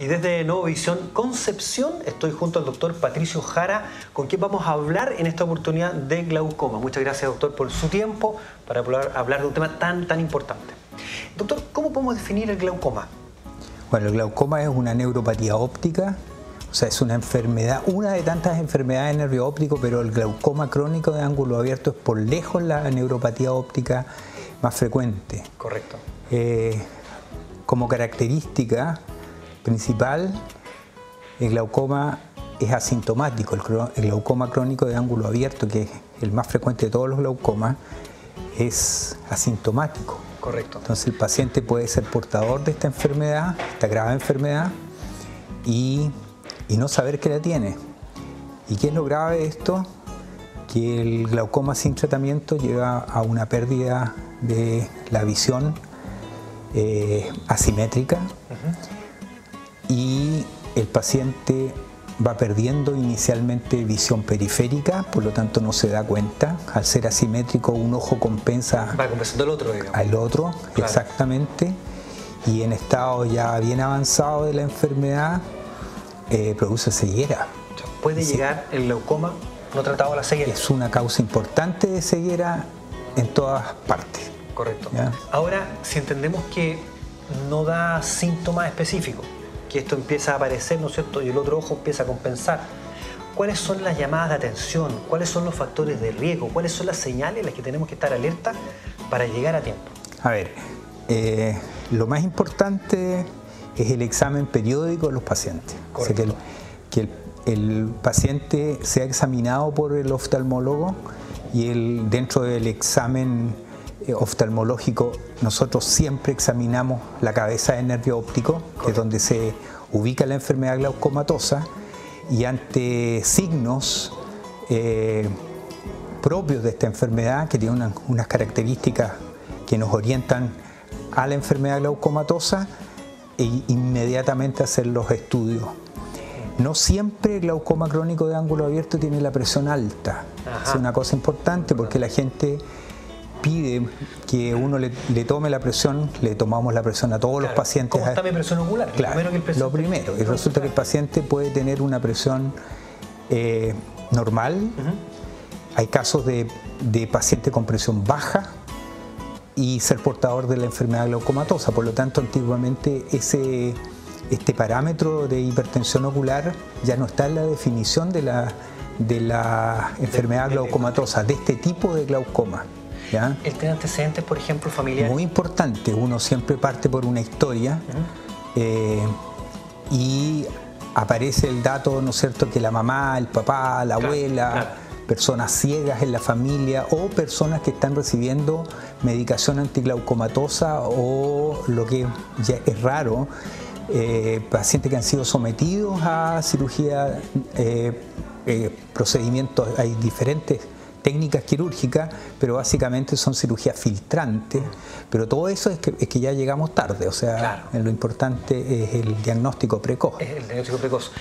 Y desde Nuevo Visión Concepción estoy junto al doctor Patricio Jara, con quien vamos a hablar en esta oportunidad de glaucoma. Muchas gracias, doctor, por su tiempo para poder hablar de un tema tan, tan importante. Doctor, ¿cómo podemos definir el glaucoma? Bueno, el glaucoma es una neuropatía óptica, o sea, es una enfermedad, una de tantas enfermedades de nervio óptico, pero el glaucoma crónico de ángulo abierto es por lejos la neuropatía óptica más frecuente. Correcto. Eh, como característica principal, el glaucoma es asintomático. El, glaucoma crónico de ángulo abierto, que es el más frecuente de todos los glaucomas, es asintomático. Correcto. Entonces el paciente puede ser portador de esta enfermedad, esta grave enfermedad, y, y no saber que la tiene. ¿Y qué es lo grave de esto? Que el glaucoma sin tratamiento lleva a una pérdida de la visión eh, asimétrica y el paciente va perdiendo inicialmente visión periférica, por lo tanto no se da cuenta. Al ser asimétrico, un ojo compensa va compensando el otro, digamos. al otro, exactamente. Y en estado ya bien avanzado de la enfermedad, eh, produce ceguera. ¿Puede llegar el glaucoma no tratado a la ceguera? Es una causa importante de ceguera en todas partes. Correcto. Ahora, si entendemos que no da síntomas específicos, que esto empieza a aparecer, ¿no es cierto? Y el otro ojo empieza a compensar. ¿Cuáles son las llamadas de atención? ¿Cuáles son los factores de riesgo? ¿Cuáles son las señales en las que tenemos que estar alerta para llegar a tiempo? A ver, eh, lo más importante es el examen periódico de los pacientes. O sea, que, el, que el, el, paciente sea examinado por el oftalmólogo y el, dentro del examen oftalmológico, nosotros siempre examinamos la cabeza del nervio óptico, que es donde se ubica la enfermedad glaucomatosa, y ante signos eh, propios de esta enfermedad, que tiene unas características que nos orientan a la enfermedad glaucomatosa, e inmediatamente hacer los estudios. No siempre el glaucoma crónico de ángulo abierto tiene la presión alta. Es una cosa importante porque la gente pide que uno le, tome la presión, le tomamos la presión a todos los pacientes. ¿Cómo está mi presión ocular? Claro, lo primero. Y resulta que el paciente puede tener una presión eh, normal. Hay casos de, de paciente con presión baja y ser portador de la enfermedad glaucomatosa. Por lo tanto, antiguamente ese, este parámetro de hipertensión ocular ya no está en la definición de la, de la enfermedad glaucomatosa, de este tipo de glaucoma. ¿Ya? ¿El tener antecedentes, por ejemplo, familiares? Muy importante, uno siempre parte por una historia eh, y aparece el dato, ¿no es cierto?, que la mamá, el papá, la abuela, personas ciegas en la familia o personas que están recibiendo medicación antiglaucomatosa o lo que ya es raro, eh, pacientes que han sido sometidos a cirugía, eh, procedimientos, hay diferentes técnicas quirúrgicas, pero básicamente son cirugías filtrantes. Pero todo eso es que, es que ya llegamos tarde, o sea, lo importante es el diagnóstico precoz. Es el diagnóstico precoz.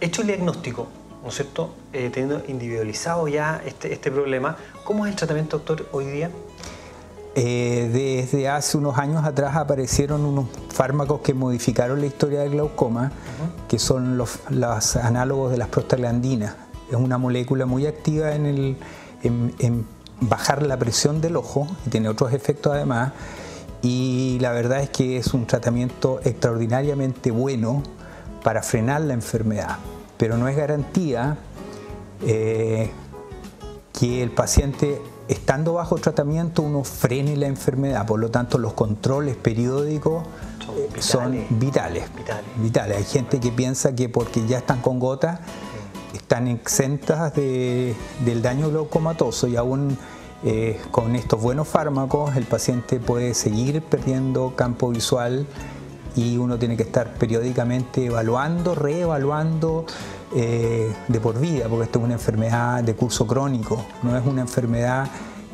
Hecho el diagnóstico, ¿no es cierto? Eh, teniendo individualizado ya este, este problema, ¿cómo es el tratamiento, doctor, hoy día? Eh, desde hace unos años atrás aparecieron unos fármacos que modificaron la historia del glaucoma, que son los, los análogos de las prostaglandinas. Es una molécula muy activa en el, en, bajar la presión del ojo y tiene otros efectos además. Y la verdad es que es un tratamiento extraordinariamente bueno para frenar la enfermedad, pero no es garantía eh, que el paciente estando bajo tratamiento uno frene la enfermedad, por lo tanto los controles periódicos son, eh, vitales, vitales. Hay gente que piensa que porque ya están con gotas están exentas del daño glaucomatoso y aún eh, con estos buenos fármacos el paciente puede seguir perdiendo campo visual y uno tiene que estar periódicamente evaluando, reevaluando eh, de por vida, porque esto es una enfermedad de curso crónico, no es una enfermedad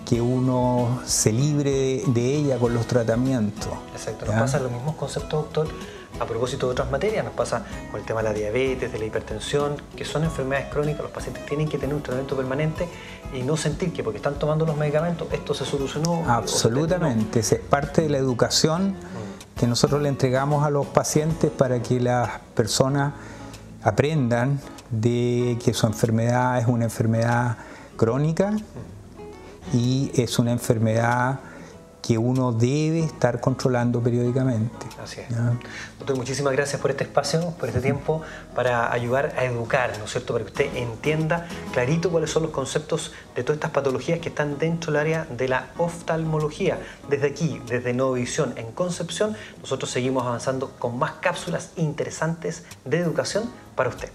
que uno se libre de, ella con los tratamientos. Exacto, nos pasa los mismos conceptos, doctor, a propósito de otras materias, nos pasa con el tema de la diabetes, de la hipertensión, que son enfermedades crónicas, los pacientes tienen que tener un tratamiento permanente y no sentir que porque están tomando los medicamentos esto se solucionó. Absolutamente, es parte de la educación que nosotros le entregamos a los pacientes para que las personas aprendan de que su enfermedad es una enfermedad crónica y es una enfermedad que uno debe estar controlando periódicamente. Así es. Doctor, muchísimas gracias por este espacio, por este tiempo, para ayudar a educar, ¿no es cierto? Para que usted entienda clarito cuáles son los conceptos de todas estas patologías que están dentro del área de la oftalmología. Desde aquí, desde Visión en Concepción, nosotros seguimos avanzando con más cápsulas interesantes de educación para usted.